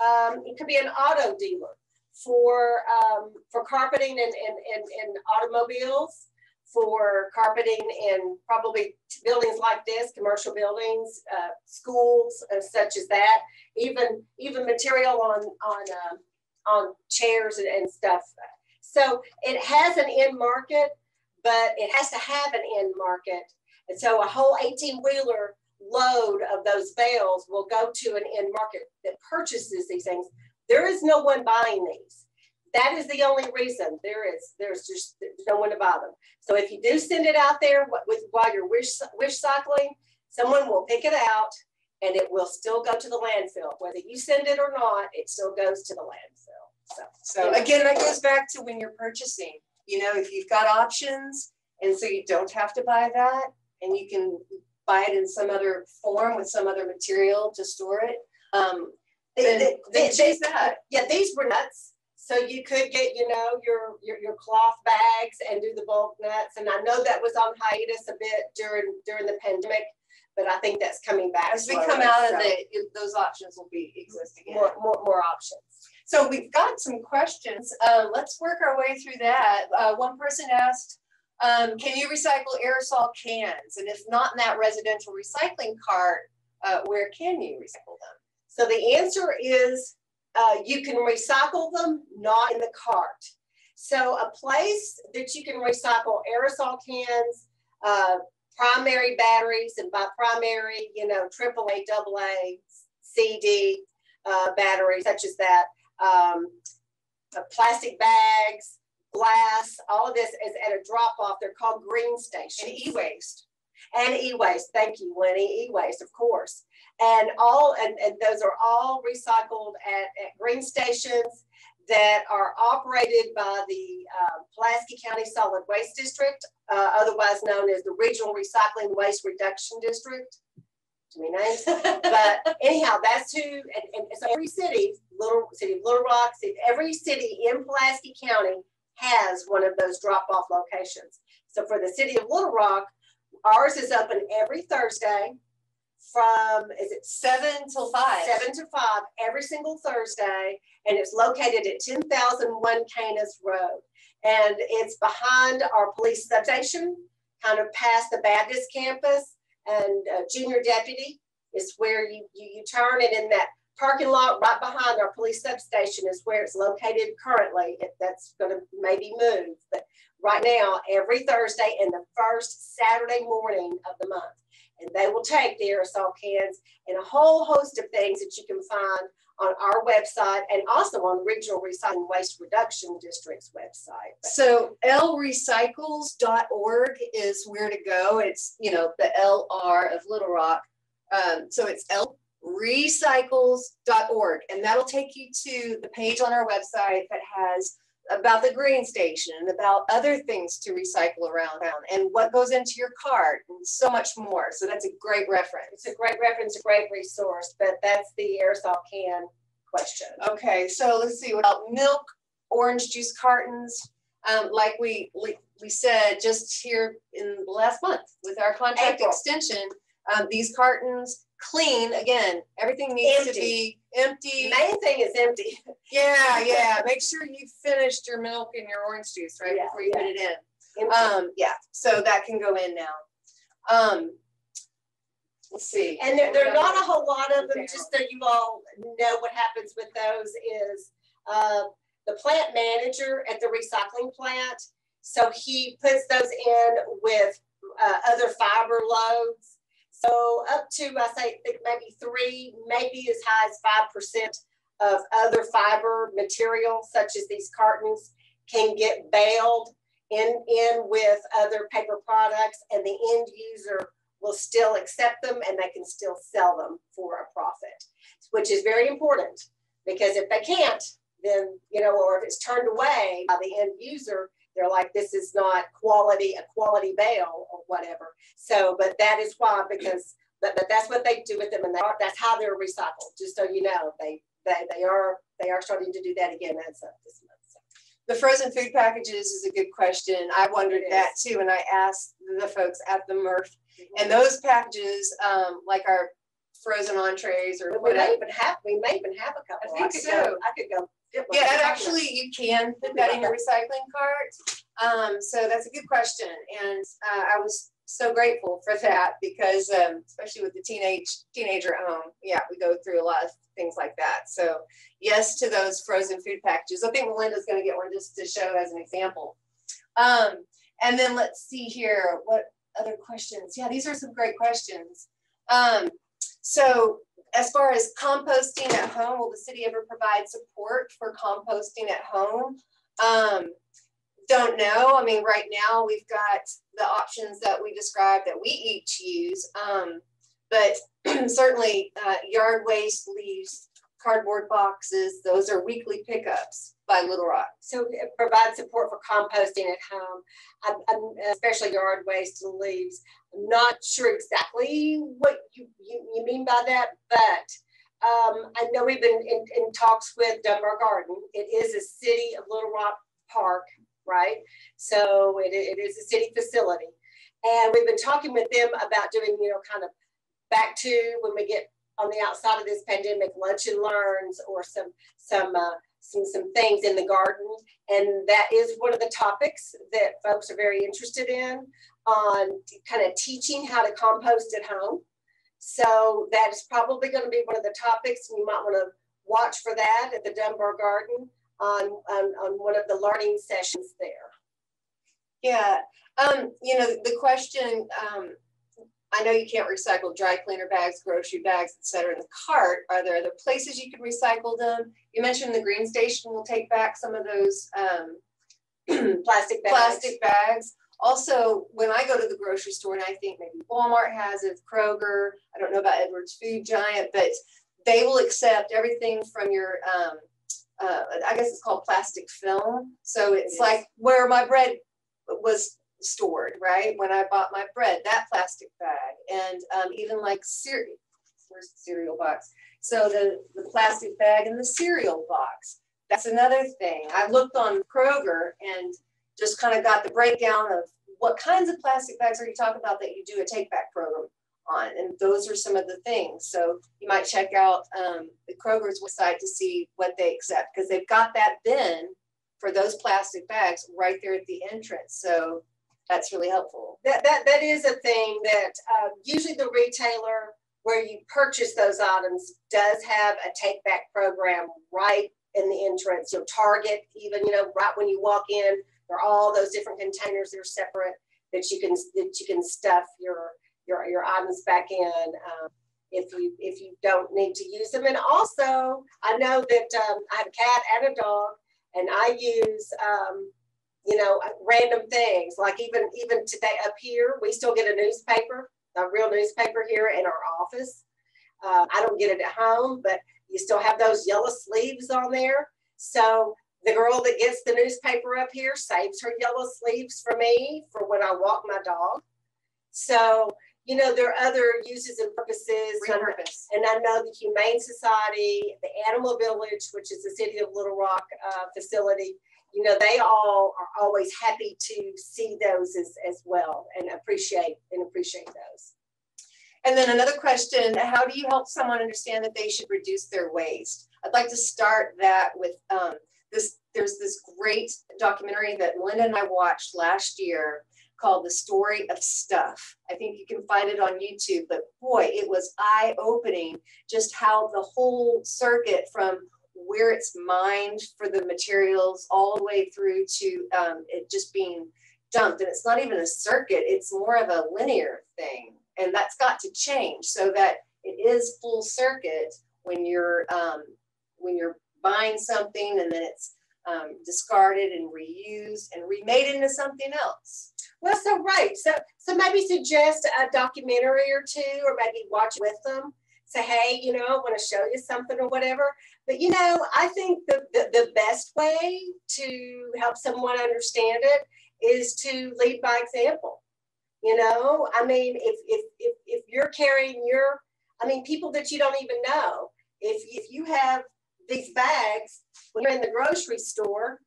um, it could be an auto dealer for, um, for carpeting and, and, and, and automobiles, for carpeting in probably buildings like this, commercial buildings, uh, schools uh, such as that, even, even material on, on, um, on chairs and, and stuff. So it has an end market, but it has to have an end market. And so a whole eighteen wheeler load of those bales will go to an end market that purchases these things. There is no one buying these. That is the only reason there is. There's just there's no one to buy them. So if you do send it out there with while you're wish wish cycling, someone will pick it out and it will still go to the landfill. Whether you send it or not, it still goes to the landfill. So So again, that goes back to when you're purchasing, you know, if you've got options and so you don't have to buy that and you can buy it in some other form with some other material to store it. Um, they, they, they- that. yeah, these were nuts. So you could get, you know, your, your your cloth bags and do the bulk nuts. And I know that was on hiatus a bit during during the pandemic, but I think that's coming back. As we slowly, come out of so the, those options will be exist again. more, more more options. So we've got some questions. Uh, let's work our way through that. Uh, one person asked, um, can you recycle aerosol cans? And if not in that residential recycling cart, uh, where can you recycle them? So the answer is uh, you can recycle them, not in the cart. So a place that you can recycle aerosol cans, uh, primary batteries, and by primary, you know, AAA, AA, CD uh, batteries, such as that, um, uh, plastic bags, glass, all of this is at a drop off. They're called green stations. And e-waste. And e-waste, thank you, Lennie, e-waste, of course. And all, and, and those are all recycled at, at green stations that are operated by the uh, Pulaski County Solid Waste District, uh, otherwise known as the Regional Recycling Waste Reduction District. too many names. But anyhow, that's who, and, and so every city, little city of Little Rock, every city in Pulaski County has one of those drop-off locations. So for the city of Little Rock, ours is open every Thursday from is it Seven till five. seven to five every single Thursday, and it's located at ten thousand one Kanis Road, and it's behind our police substation, kind of past the Baptist campus, and uh, junior deputy is where you, you you turn, and in that parking lot right behind our police substation is where it's located currently. That's going to maybe move, but right now every Thursday and the first Saturday morning of the month and they will take the aerosol cans and a whole host of things that you can find on our website and also on Regional Recycling Waste Reduction District's website. So lrecycles.org is where to go. It's, you know, the LR of Little Rock. Um, so it's lrecycles.org, and that'll take you to the page on our website that has about the green station and about other things to recycle around town and what goes into your cart and so much more. So that's a great reference. it's a great reference, a great resource, but that's the aerosol can question. Okay, so let's see, what about milk, orange juice cartons? Um, like we, we, we said just here in the last month with our contract April. extension, um, these cartons clean, again, everything needs to be empty. Main thing is empty. Yeah, yeah, make sure you finished your milk and your orange juice, right, Yeah, before you put it in. Empty. Um, yeah, so that can go in now. Um, let's see. And there, there are not a whole lot of them, just so you all know what happens with those is, uh, the plant manager at the recycling plant. So he puts those in with, uh, other fiber loads. So up to, I say, think maybe three, maybe as high as five percent of other fiber material, such as these cartons, can get baled in, in with other paper products and the end user will still accept them and they can still sell them for a profit, which is very important because if they can't, then, you know, or if it's turned away by the end user, they're like, this is not quality, a quality bale or whatever. So, but that is why, because, but, but that's what they do with them and they are, that's how they're recycled, just so you know, they, they, they are, they are starting to do that again as of this month. So, The frozen food packages is a good question. I wondered that too, and I asked the folks at the MRF. And those packages, um, like our frozen entrees or we may even have, we may even have a couple. I think could so. go- I could go. Yeah, actually you can put that in your recycling cart. Um, so that's a good question. And, uh, I was so grateful for that because, um, especially with the teenage, teenager at home, yeah, we go through a lot of things like that. So yes to those frozen food packages. I think Melinda's gonna get one just to show as an example. Um, and then let's see here, what other questions? Yeah, these are some great questions. Um, so as far as composting at home, will the city ever provide support for composting at home? Um, don't know. I mean, right now we've got the options that we described that we each use. Um, but certainly uh, yard waste, leaves, cardboard boxes, those are weekly pickups by Little Rock. So it provides support for composting at home, especially yard waste and leaves. I'm not sure exactly what you, you, you mean by that, but um, I know we've been in, in talks with Dunbar Garden. It is a city of Little Rock Park, right? So it, it is a city facility. And we've been talking with them about doing, you know, kind of back to when we get on the outside of this pandemic, lunch and learns or some, some, uh, some, some things in the garden. And that is one of the topics that folks are very interested in on kind of teaching how to compost at home. So that is probably going to be one of the topics, and you might want to watch for that at the Dunbar Garden on, on, on one of the learning sessions there. Yeah, um, you know, the question, um, I know you can't recycle dry cleaner bags, grocery bags, et cetera, in the cart. Are there other places you could recycle them? You mentioned the green station will take back some of those, um, Plastic bags. plastic bags. Also, when I go to the grocery store, and I think maybe Walmart has it, Kroger, I don't know about Edwards Food Giant, but they will accept everything from your, um, uh, I guess it's called plastic film. So it's like where my bread was stored, right? When I bought my bread, that plastic bag. and um, even like cereal. Where's the cereal box? So the, the plastic bag and the cereal box. That's another thing. I looked on Kroger and just kind of got the breakdown of what kinds of plastic bags are you talking about that you do a take back program on? And those are some of the things. So you might check out um, the Kroger's website to see what they accept because they've got that bin for those plastic bags right there at the entrance. So that's really helpful. That, that, that is a thing that uh, usually the retailer where you purchase those items does have a take back program right in the entrance. You know, Target, even, you know, right when you walk in, there are all those different containers that are separate that you can that you can stuff your your, your items back in um, if you if you don't need to use them. And also, I know that um, I have a cat and a dog, and I use um, you know random things like even even today up here we still get a newspaper, a real newspaper here in our office. Uh, I don't get it at home, but you still have those yellow sleeves on there. So the girl that gets the newspaper up here saves her yellow sleeves for me for when I walk my dog. So, you know, there are other uses and purposes. Repurpose. And I know the Humane Society, the Animal Village, which is the City of Little Rock uh, facility, you know, they all are always happy to see those as, as well and appreciate and appreciate those. And then another question, how do you help someone understand that they should reduce their waste? I'd like to start that with um, this there's this great documentary that Linda and I watched last year called The Story of Stuff. I think you can find it on YouTube, but boy, it was eye opening just how the whole circuit from where it's mined for the materials all the way through to um, it just being dumped. And it's not even a circuit, it's more of a linear thing. And that's got to change so that it is full circuit when you're um, when you're buying something and then it's um, discarded and reused and remade into something else. Well, so right. So so maybe suggest a documentary or two, or maybe watch with them. Say, hey, you know, I want to show you something or whatever. But you know, I think the, the, the best way to help someone understand it is to lead by example. You know, I mean, if if if, if you're carrying your, I mean, people that you don't even know, if if you have these bags when you're in the grocery store.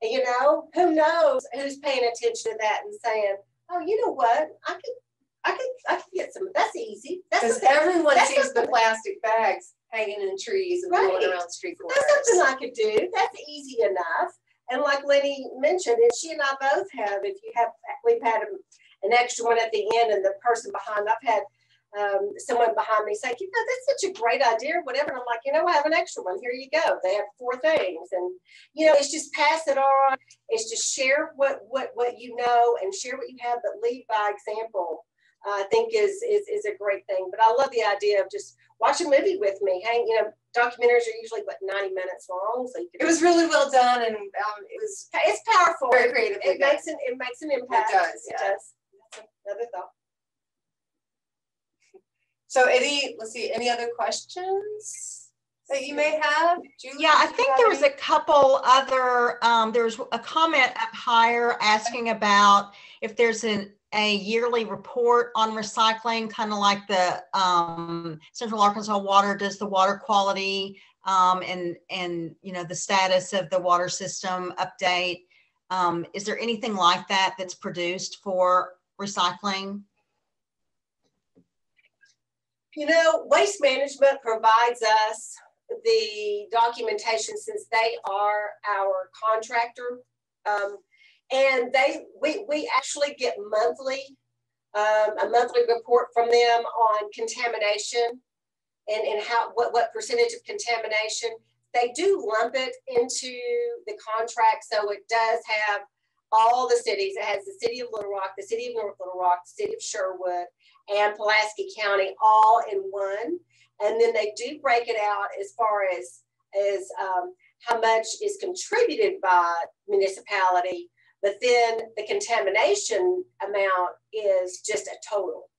You know, who knows who's paying attention to that and saying, oh, you know what? I could, I could, I could get some. That's easy. Because everyone that's sees the plastic bags hanging in trees and right. going around street corners. That's something I could do. That's easy enough. And like Lennie mentioned, and she and I both have, if you have, we've had an extra one at the end and the person behind, I've had um, someone behind me saying, you know, that's such a great idea, whatever. And I'm like, you know, I have an extra one. Here you go. They have four things. And, you know, it's just pass it on. It's just share what, what, what you know and share what you have, but lead by example. I think is, is, is a great thing. But I love the idea of just watch a movie with me. Hang, you know, documentaries are usually what 90 minutes long. So it was really well done and um, it was it's powerful. Very creative. It, makes an it makes an impact. It does. It does. That's another thought. So any, let's see, any other questions that you may have? Julie, yeah, I think there was a couple other, um, there was a comment up higher asking about if there's an, a yearly report on recycling, kind of like the um, Central Arkansas Water does the water quality um, and, and, you know, the status of the water system update. Um, is there anything like that that's produced for recycling? You know, Waste Management provides us the documentation since they are our contractor. Um, and they we, we actually get monthly, um, a monthly report from them on contamination and, and how what, what percentage of contamination. They do lump it into the contract, so it does have all the cities. It has the city of Little Rock, the city of North Little Rock, the city of Sherwood, and Pulaski County all in one. And then they do break it out as far as, as um, how much is contributed by municipality, but then the contamination amount is just a total.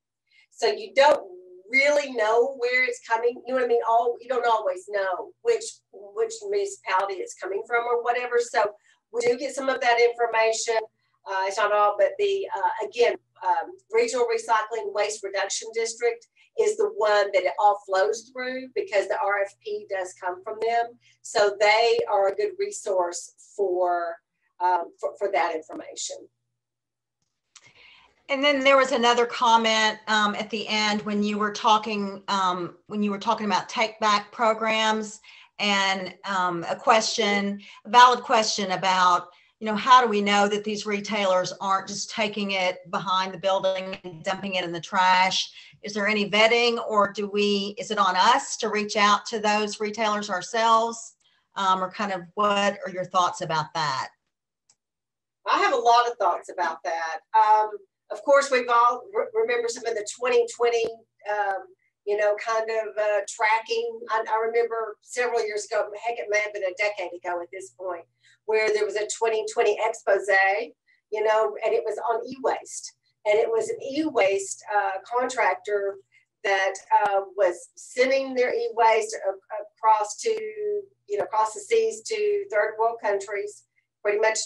So you don't really know where it's coming. You know what I mean? All you don't always know which which municipality it's coming from or whatever. So we do get some of that information. Uh, it's not all, but the uh, again, um, Regional Recycling Waste Reduction District is the one that it all flows through because the RFP does come from them. So they are a good resource for, um, for, for that information. And then there was another comment um, at the end when you were talking um, when you were talking about take back programs and um, a question, a valid question about you know how do we know that these retailers aren't just taking it behind the building and dumping it in the trash? Is there any vetting, or do we? Is it on us to reach out to those retailers ourselves, um, or kind of what are your thoughts about that? I have a lot of thoughts about that. Um, of course, we've all re remember some of the 2020, um, you know, kind of uh, tracking. I, I, remember several years ago, heck, it may have been a decade ago at this point, where there was a 2020 expose, you know, and it was on e-waste. And it was an e-waste uh, contractor that uh, was sending their e-waste across to, you know, across the seas to third world countries, pretty much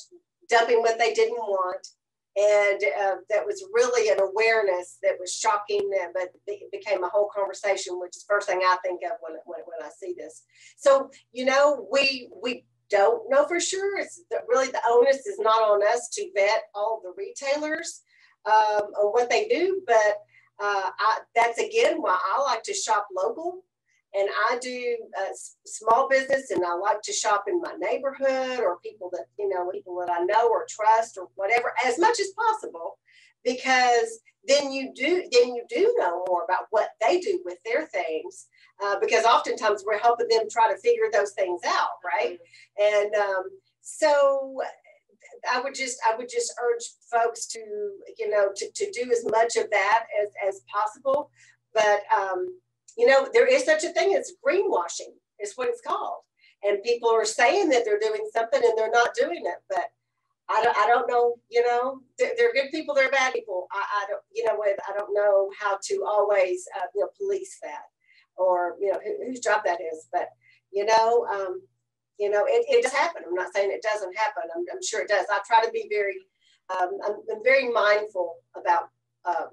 dumping what they didn't want. And uh, that was really an awareness that was shocking but it became a whole conversation which is the first thing i think of when, when, when i see this. So you know we we don't know for sure. It's the, really the onus is not on us to vet all the retailers um, on what they do but uh, I, that's again why i like to shop local and I do uh, small business and I like to shop in my neighborhood or people that, you know, people that I know or trust or whatever as much as possible because then you do then you do know more about what they do with their things uh, because oftentimes we're helping them try to figure those things out right mm-hmm. and um, so I would just I would just urge folks to you know to, to do as much of that as as possible but um, you know, there is such a thing as greenwashing, is what it's called. And people are saying that they're doing something and they're not doing it. But I don't, I don't know, you know, they're, they're good people, they're bad people. I, I don't, you know, with, I don't know how to always, uh, you know, police that or, you know, who, whose job that is. But, you know, um, you know, it, it does happen. I'm not saying it doesn't happen. I'm, I'm sure it does. I try to be very, um, I'm, I'm very mindful about um,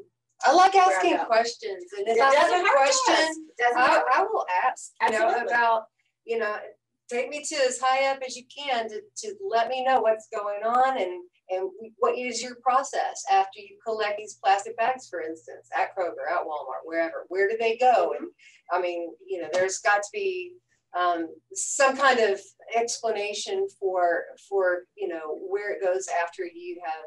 I like asking questions, and if I have a question, I, I will ask. You know about you know, take me to as high up as you can to, to let me know what's going on and and what is your process after you collect these plastic bags, for instance, at Kroger, at Walmart, wherever. Where do they go? And I mean, you know, there's got to be um, some kind of explanation for for you know where it goes after you have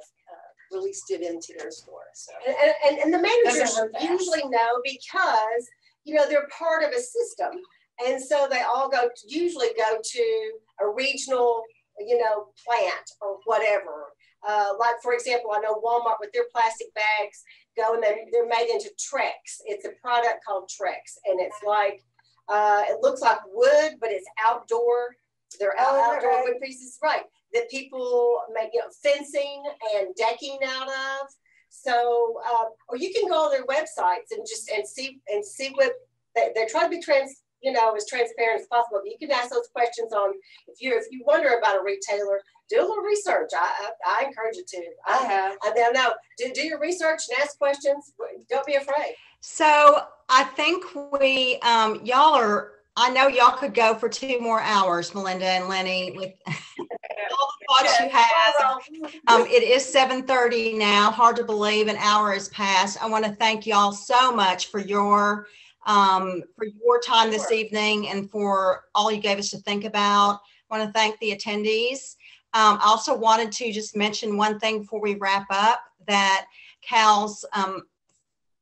released it into their store. So and, and, and the managers usually know because you know they're part of a system, and so they all go to, usually go to a regional you know plant or whatever. Uh, like for example, I know Walmart with their plastic bags go and they, they're made into Trex. It's a product called Trex, and it's like uh, it looks like wood, but it's outdoor. They're oh, outdoor right. wood pieces, right? That people make you know, fencing and decking out of. So, uh, or you can go on their websites and just and see and see what they, they're trying to be trans, you know, as transparent as possible. But you can ask those questions on if you if you wonder about a retailer, do a little research. I I, I encourage you to. I have. I know. Do, do your research and ask questions. Don't be afraid. So I think we um, y'all are I know y'all could go for two more hours, Melinda and Lennie, with all the thoughts you have. Um, it is 7:30 now. Hard to believe an hour has passed. I want to thank y'all so much for your um, for your time this evening and for all you gave us to think about. I want to thank the attendees. Um, I also wanted to just mention one thing before we wrap up that CAL's um,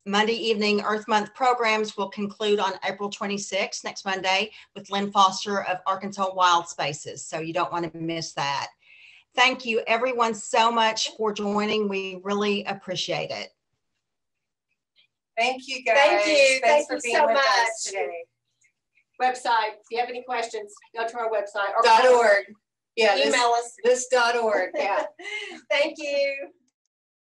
Monday evening Earth Month programs will conclude on April 26th, next Monday, with Lynn Foster of Arkansas Wild Spaces. So you don't want to miss that. Thank you, everyone, so much for joining. We really appreciate it. Thank you, guys. Thank you. Thanks Thank for being so with much. us today. Website. If you have any questions, go to our website or dot org. Yeah, email this, us. This dot org. Yeah. Thank you.